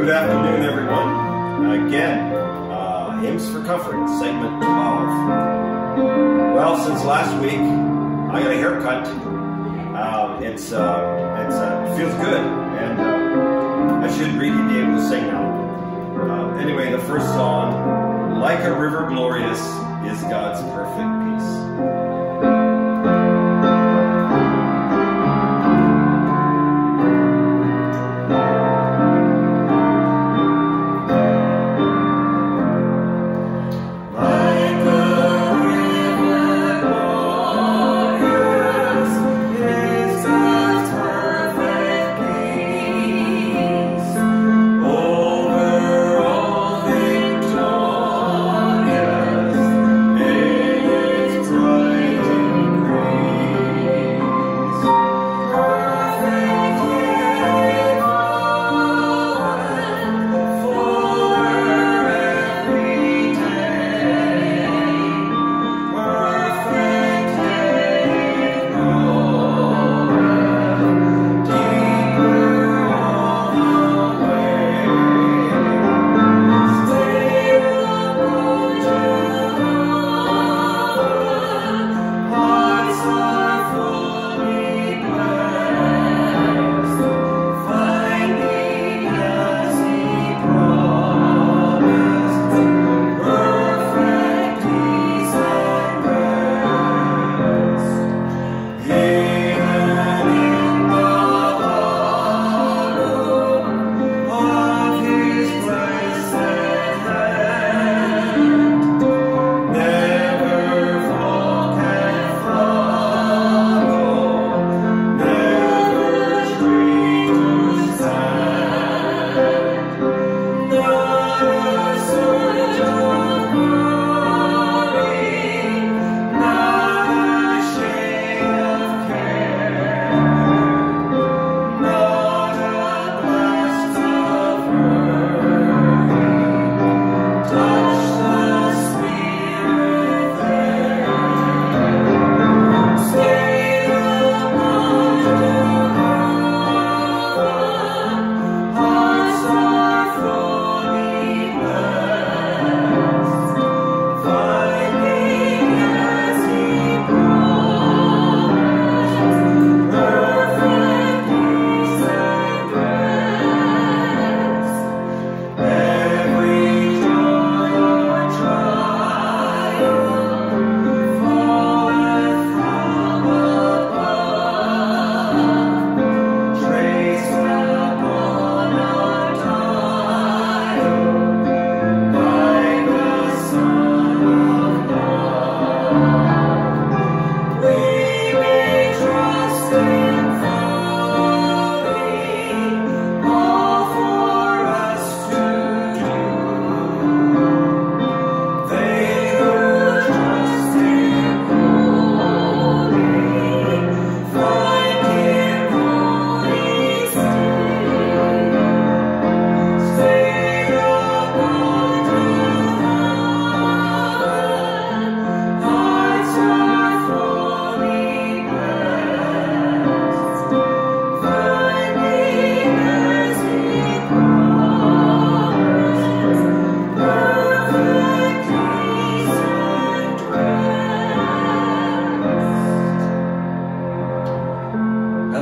Good afternoon, everyone. Again, uh, Hymns for Comfort, segment 12. Well, since last week, I got a haircut. Um, it's, uh, it's, uh, feels good, and uh, I should really be able to sing now. Uh, anyway, the first song, Like a River Glorious, is God's perfect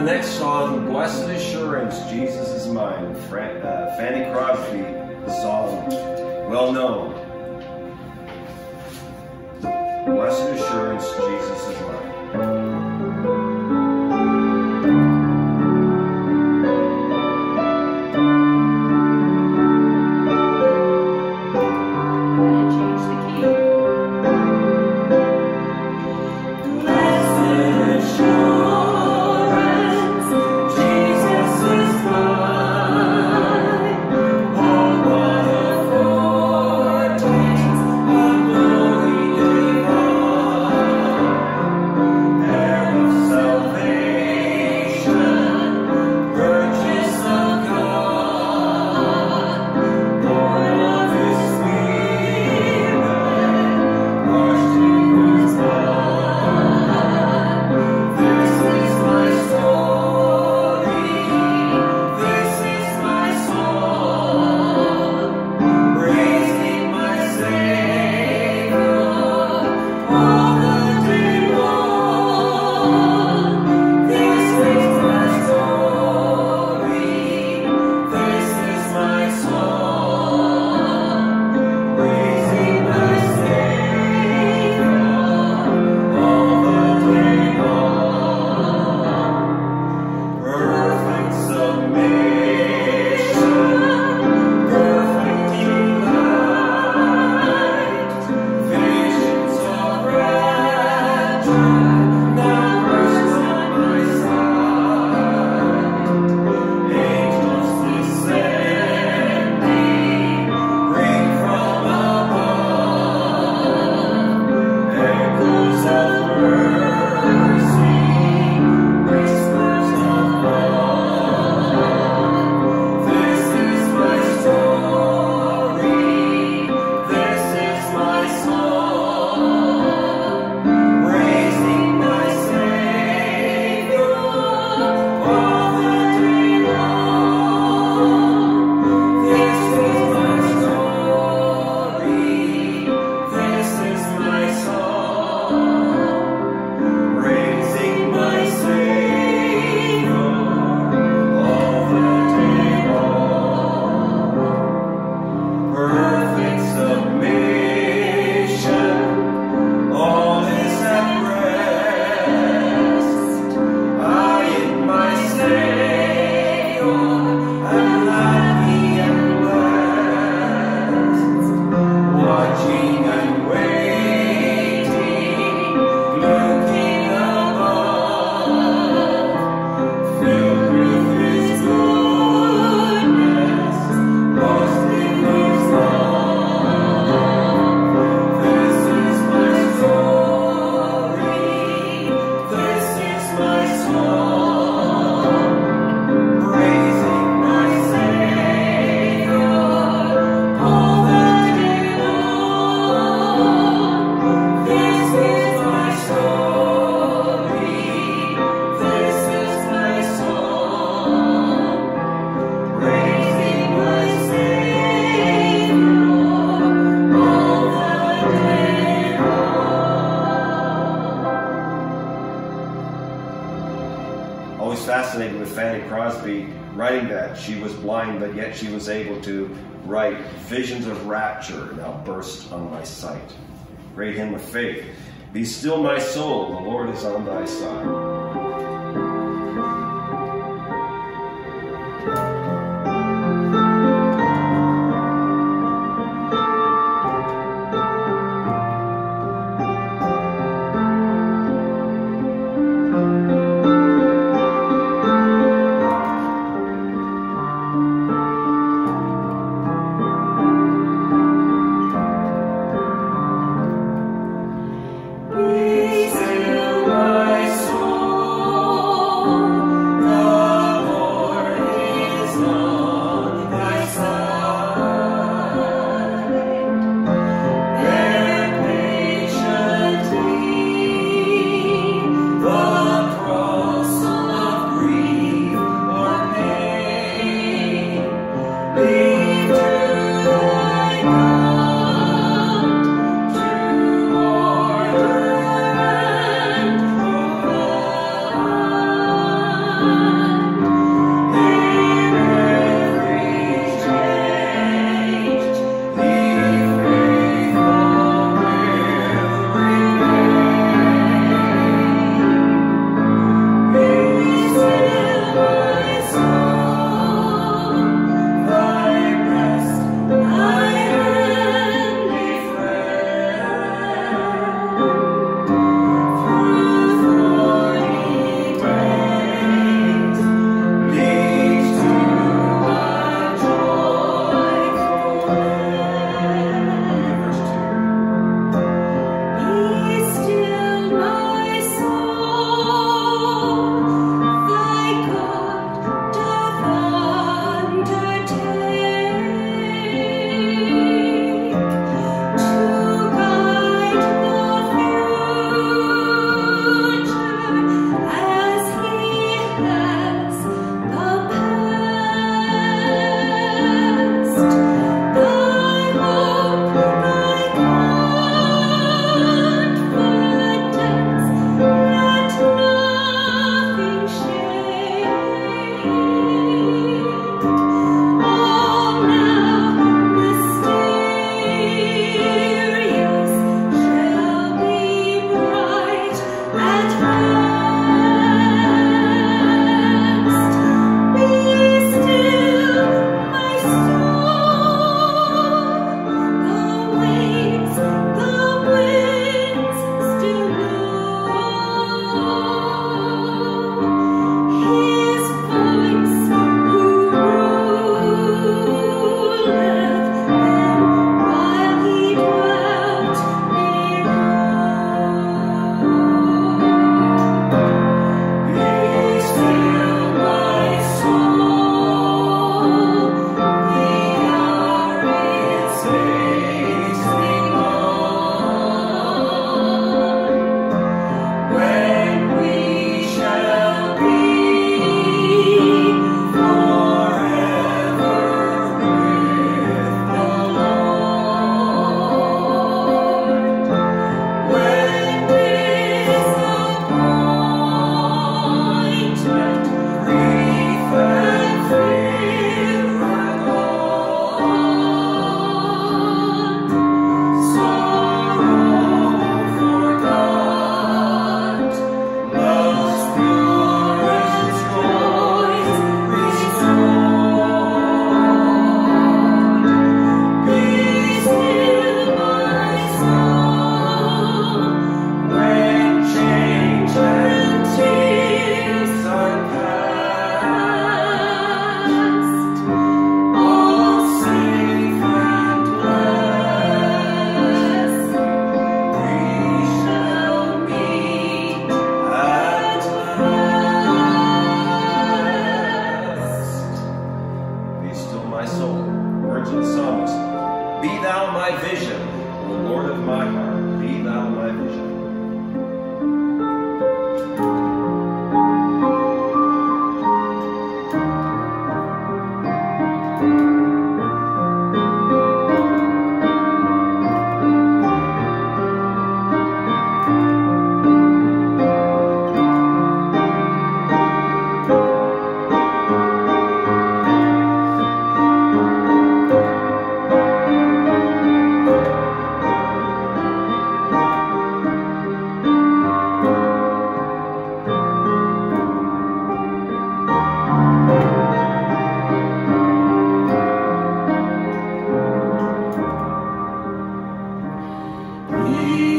the next song, Blessed Assurance, Jesus is Mine, uh, Fanny Crosby, song, well known. Blessed Assurance, Jesus is Mine. burst on my sight. Great hymn of faith. Be still my soul, the Lord is on thy side. You.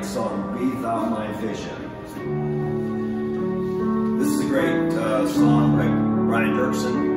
great song, Be Thou My Vision. This is a great uh, song by Brian Doerksen.